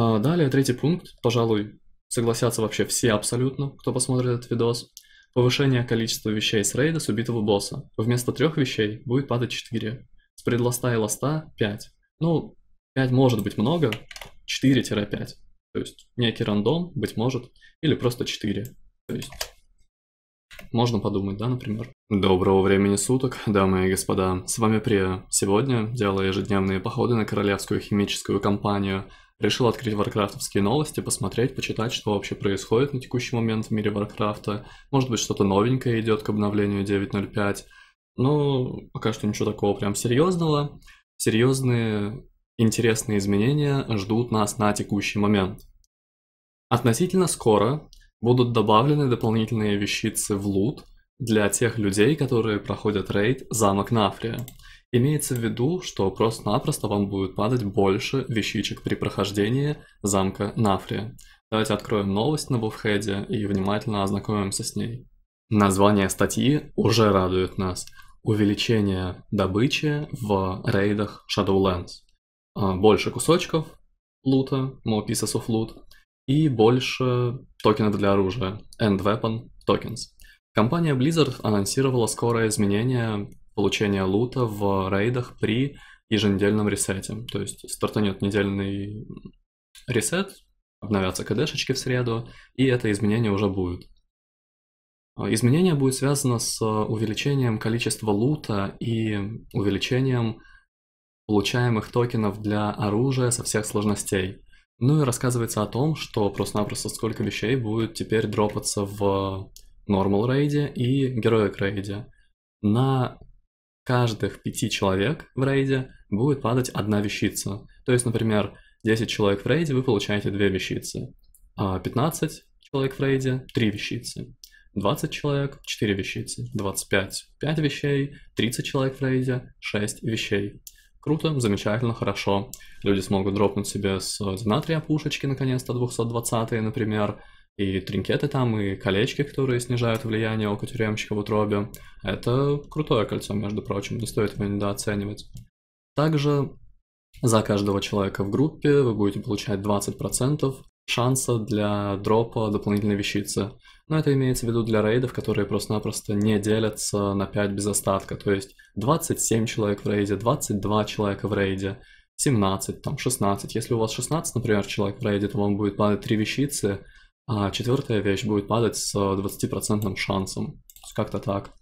А, далее, третий пункт, пожалуй, согласятся вообще все абсолютно, кто посмотрит этот видос. Повышение количества вещей с рейда с убитого босса. Вместо трех вещей будет падать 4. С предлоста и ласта 5. Ну, 5 может быть много, 4-5. То есть некий рандом, быть может, или просто 4. То есть можно подумать, да, например. Доброго времени суток, дамы и господа. С вами Прия. Сегодня, делая ежедневные походы на королевскую химическую компанию, решил открыть варкрафтовские новости, посмотреть, почитать, что вообще происходит на текущий момент в мире Варкрафта. Может быть, что-то новенькое идет к обновлению 9.05. Но пока что ничего такого прям серьезного. Серьезные, интересные изменения ждут нас на текущий момент. Относительно скоро будут добавлены дополнительные вещицы в лут для тех людей, которые проходят рейд замок Нафрия. Имеется в виду, что просто-напросто вам будет падать больше вещичек при прохождении замка Нафрия. Давайте откроем новость на буфхеде и внимательно ознакомимся с ней. Название статьи уже радует нас. Увеличение добычи в рейдах Shadowlands. А, больше кусочков лута, more pieces of loot, и больше токенов для оружия, End Weapon Tokens. Компания Blizzard анонсировала скорое изменение получения лута в рейдах при еженедельном ресете. То есть стартанет недельный ресет, обновятся кдшечки в среду, и это изменение уже будет. Изменение будет связано с увеличением количества лута и увеличением получаемых токенов для оружия со всех сложностей. Ну и рассказывается о том, что просто-напросто сколько вещей будет теперь дропаться в Normal рейде и Heroic рейде. На каждых пяти человек в рейде будет падать одна вещица. То есть, например, 10 человек в рейде, вы получаете две вещицы. А 15 человек в рейде – три вещицы. 20 человек – 4 вещицы. 25 – 5 вещей. 30 человек в рейде – 6 вещей. Круто, замечательно, хорошо. Люди смогут дропнуть себе с Динатрия пушечки, наконец-то, 220 например, и тринкеты там, и колечки, которые снижают влияние ока тюремщика в утробе. Это крутое кольцо, между прочим, не стоит его недооценивать. Также за каждого человека в группе вы будете получать 20% шанса для дропа дополнительной вещицы. Но это имеется в виду для рейдов, которые просто-напросто не делятся на 5 без остатка. То есть 27 человек в рейде, 22 человека в рейде, 17, там 16. Если у вас 16, например, человек в рейде, то вам будет падать 3 вещицы, а четвертая вещь будет падать с 20% шансом. Как-то так.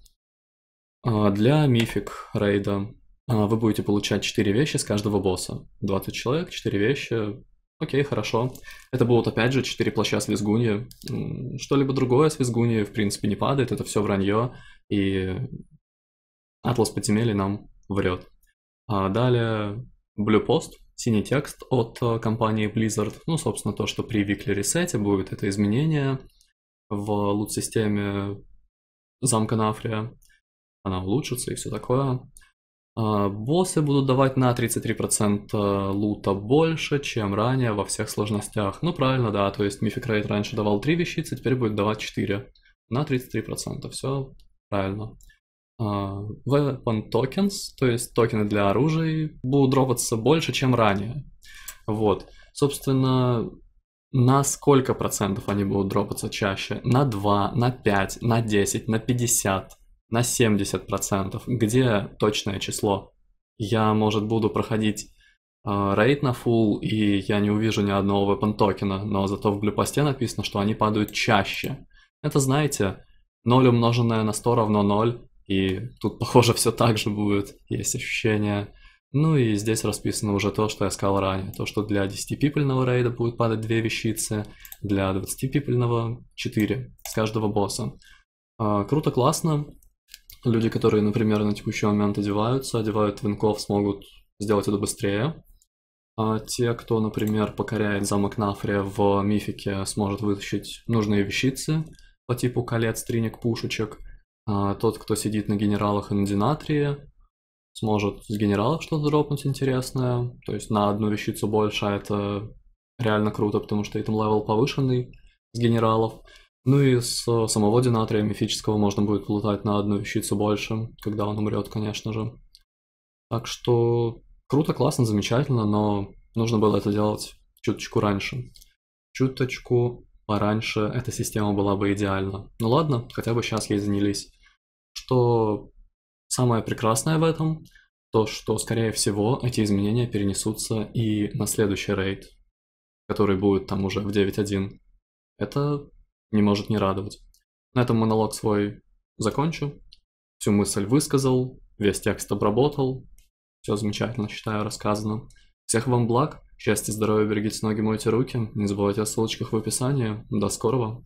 А для мифик рейда а, вы будете получать 4 вещи с каждого босса. 20 человек, 4 вещи, Окей, хорошо. Это будут опять же 4 плаща с визгуньи. Что-либо другое с визгуньи в принципе не падает, это все вранье, и Атлас подземелья нам врет. А далее Blue Post, синий текст от э, компании Blizzard. Ну, собственно, то, что при Weekly Reset будет это изменение в лут-системе замка Нафрия. Она улучшится и все такое. А, боссы будут давать на 33% э, лута больше, чем ранее во всех сложностях. Ну правильно, да, то есть Mythic Raid раньше давал 3 вещицы, теперь будет давать 4 на 33%. Все правильно. Weapon tokens, то есть токены для оружия, будут дропаться больше, чем ранее. Вот. Собственно, на сколько процентов они будут дропаться чаще? На 2, на 5, на 10, на 50 на 70%. Где точное число? Я, может, буду проходить э, рейд на full, и я не увижу ни одного weapon токена, но зато в блюпосте написано, что они падают чаще. Это, знаете, 0 умноженное на 100 равно 0, и тут, похоже, все так же будет, есть ощущение. Ну и здесь расписано уже то, что я сказал ранее, то, что для 10-пипельного рейда будет падать 2 вещицы, для 20-пипельного 4 с каждого босса. Э, круто, классно. Люди, которые, например, на текущий момент одеваются, одевают винков, смогут сделать это быстрее. А те, кто, например, покоряет замок Нафрия в мифике, сможет вытащить нужные вещицы по типу колец, триник, пушечек. А тот, кто сидит на генералах и на Денатрии, сможет с генералов что-то дропнуть интересное. То есть на одну вещицу больше, а это реально круто, потому что item level повышенный с генералов. Ну и с самого Денатрия мифического можно будет полутать на одну вещицу больше, когда он умрет, конечно же. Так что круто, классно, замечательно, но нужно было это делать чуточку раньше. Чуточку пораньше эта система была бы идеальна. Ну ладно, хотя бы сейчас ей занялись. Что самое прекрасное в этом, то что, скорее всего, эти изменения перенесутся и на следующий рейд, который будет там уже в 9.1. Это не может не радовать. На этом монолог свой закончу. Всю мысль высказал, весь текст обработал. Все замечательно, считаю, рассказано. Всех вам благ, счастья, здоровья, берегите ноги, мойте руки. Не забывайте о ссылочках в описании. До скорого.